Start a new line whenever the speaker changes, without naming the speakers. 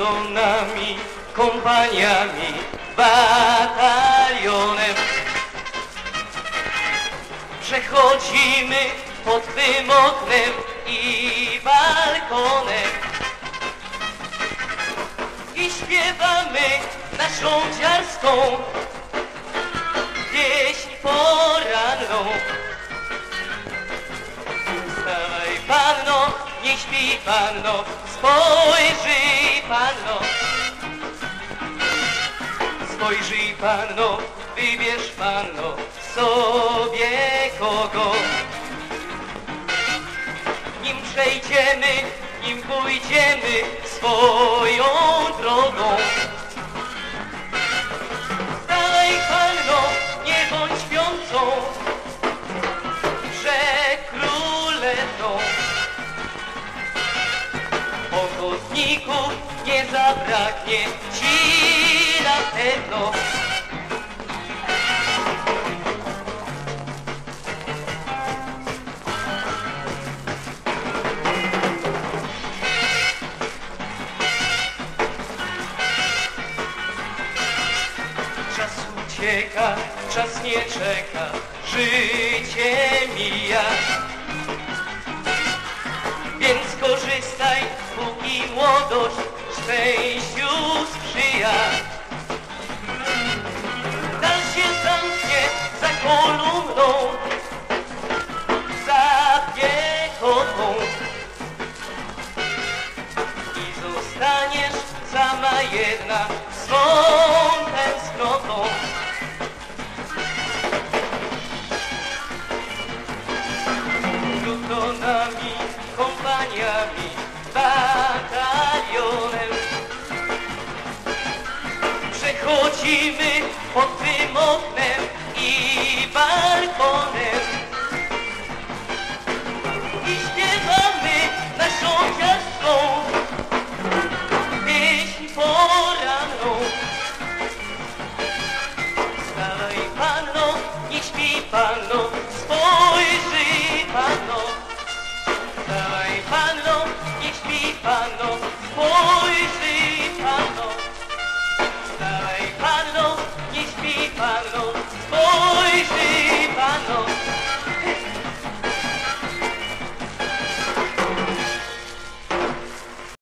plutonami, kompaniami, batalionem. Przechodzimy pod twym oknem i balkonem i śpiewamy naszą dziarską pieśń poranną. Wstawaj panno, nie śpi panno, spojrzyj panno. Spojrzyj panno, wybierz panno sobie kogo. Nim przejdziemy, nim pójdziemy swoją drogą. Wstawaj panno, nie bądź przed królewną. Ochotników nie zabraknie ci na pewno. Czas ucieka, czas nie czeka, życie mija. Więc korzystaj, póki młodość szczęściu sprzyja. Dal się zamknie za kolumną, za piechotą. I zostaniesz sama jedna swą tęsknotą. Plutonami, kompaniami, Przechodzimy pod I don't